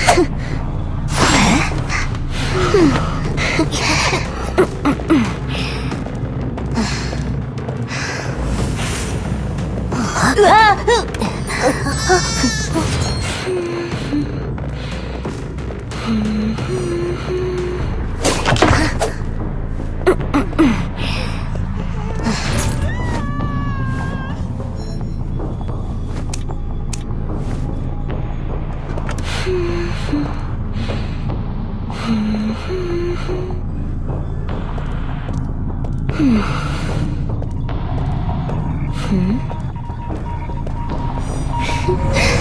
Ha 哒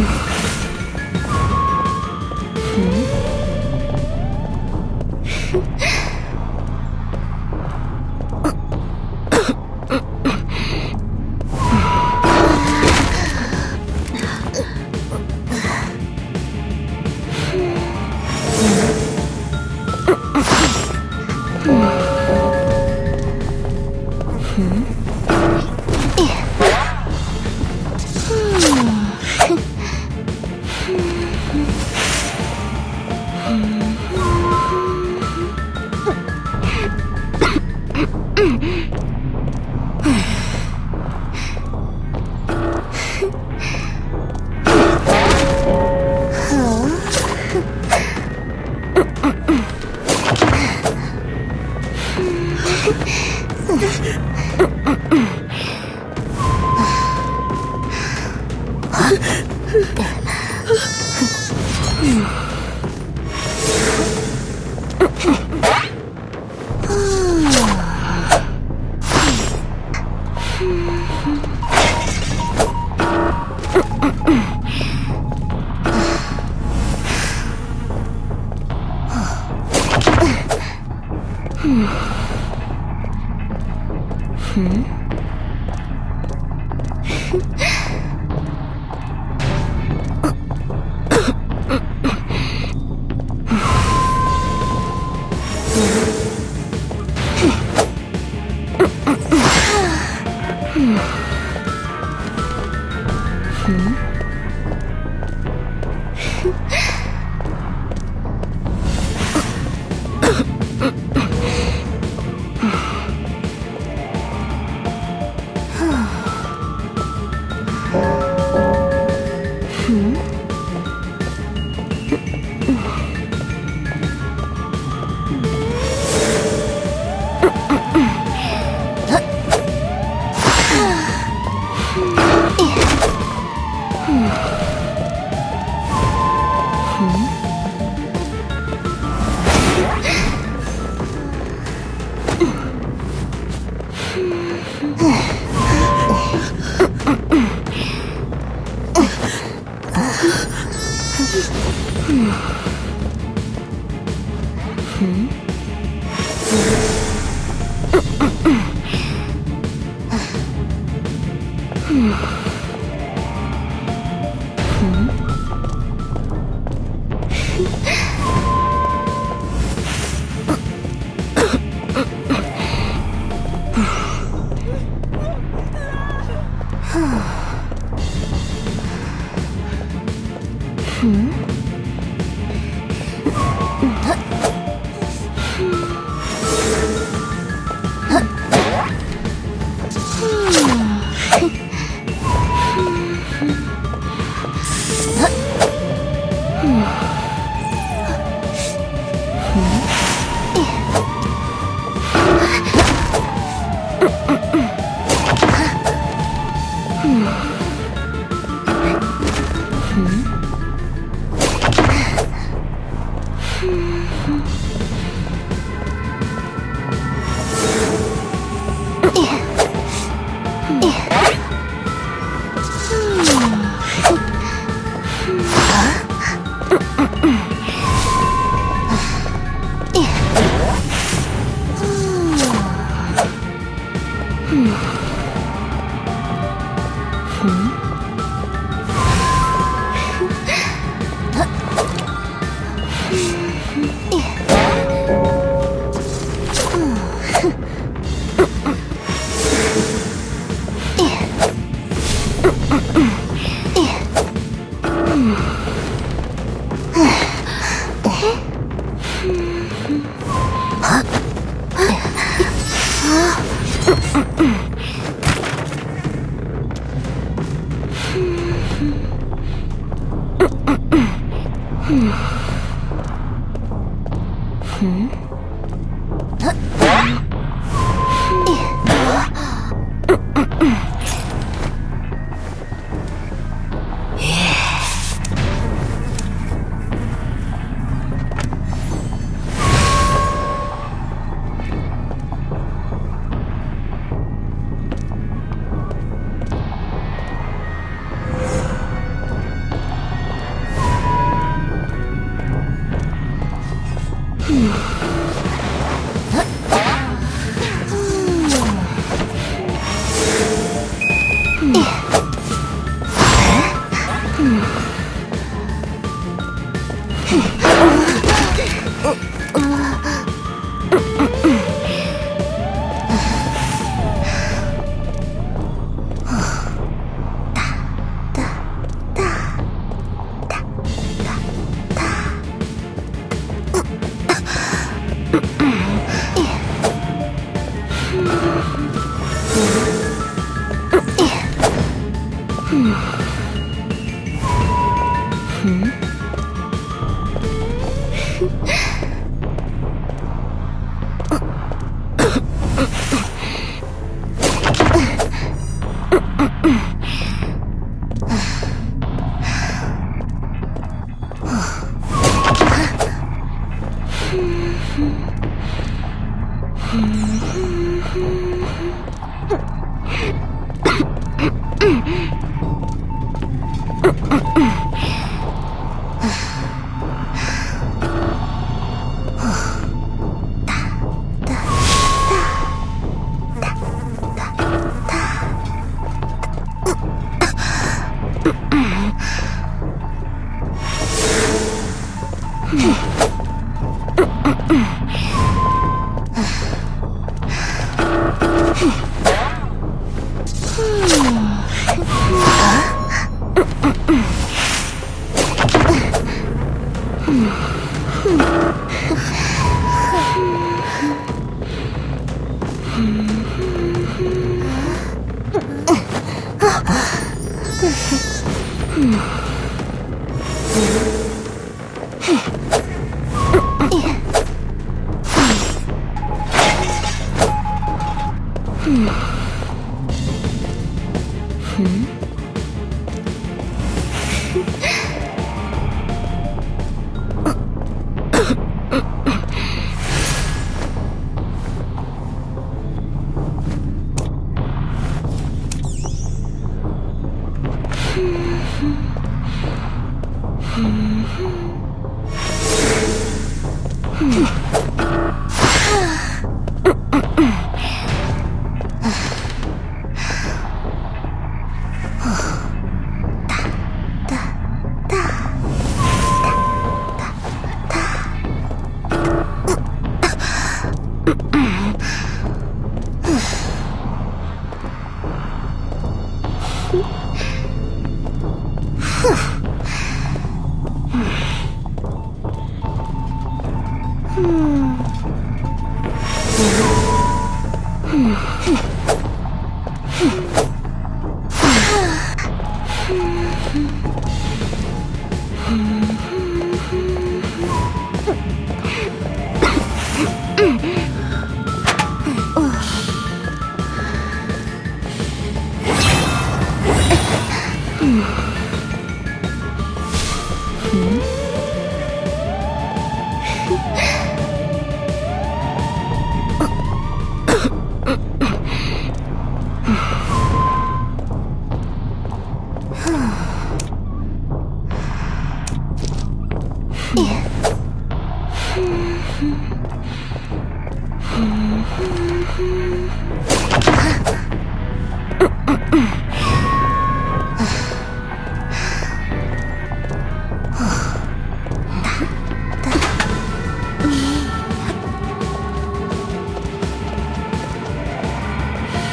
Mm-hmm. 嗯。Ugh. Hmm.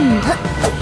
ん